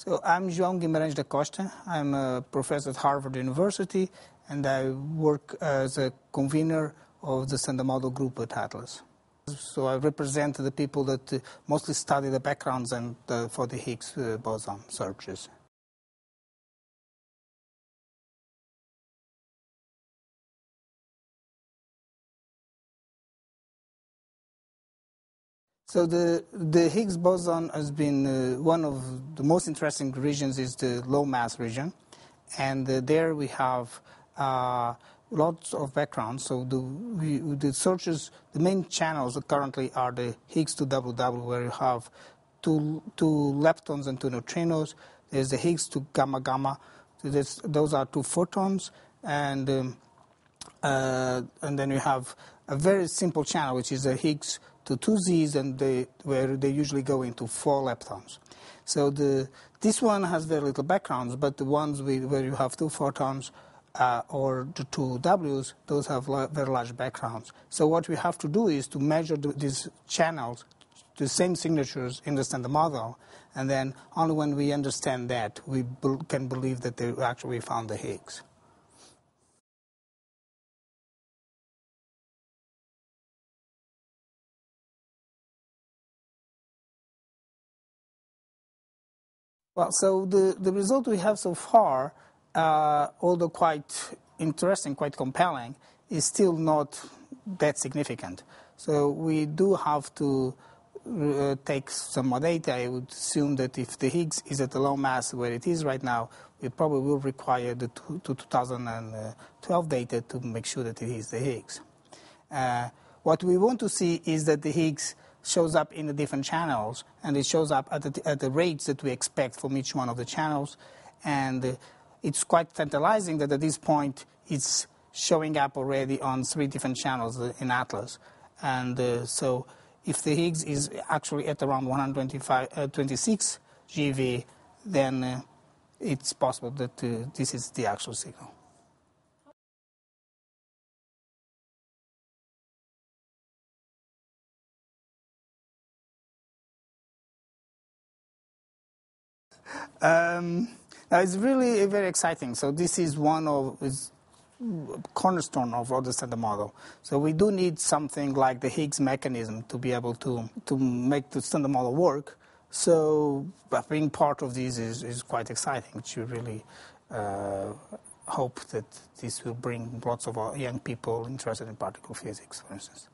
So I'm João Guimarães da Costa. I'm a professor at Harvard University, and I work as a convener of the Standard Model group at Atlas. So I represent the people that mostly study the backgrounds and for the Higgs boson searches. So the, the Higgs boson has been uh, one of the most interesting regions is the low mass region. And uh, there we have uh, lots of background. So the, we, the searches, the main channels currently are the Higgs to WW, where you have two, two leptons and two neutrinos. There's the Higgs to gamma gamma. So those are two photons. And, um, uh, and then you have a very simple channel, which is the Higgs to two Z's, and they, where they usually go into four leptons. So the, this one has very little backgrounds, but the ones with, where you have two photons uh, or the two W's, those have very large backgrounds. So what we have to do is to measure the, these channels, the same signatures understand the model, and then only when we understand that, we be can believe that they actually found the Higgs. Well, so the, the result we have so far, uh, although quite interesting, quite compelling, is still not that significant. So we do have to uh, take some more data. I would assume that if the Higgs is at a low mass where it is right now, we probably will require the 2012 data to make sure that it is the Higgs. Uh, what we want to see is that the Higgs shows up in the different channels, and it shows up at the, at the rates that we expect from each one of the channels. And it's quite tantalizing that at this point it's showing up already on three different channels in Atlas. And uh, so if the Higgs is actually at around 126 uh, GeV, then uh, it's possible that uh, this is the actual signal. Um, it's really very exciting. So this is one of is cornerstone of the standard model. So we do need something like the Higgs mechanism to be able to, to make the standard model work. So being part of this is, is quite exciting. To really uh, hope that this will bring lots of young people interested in particle physics, for instance.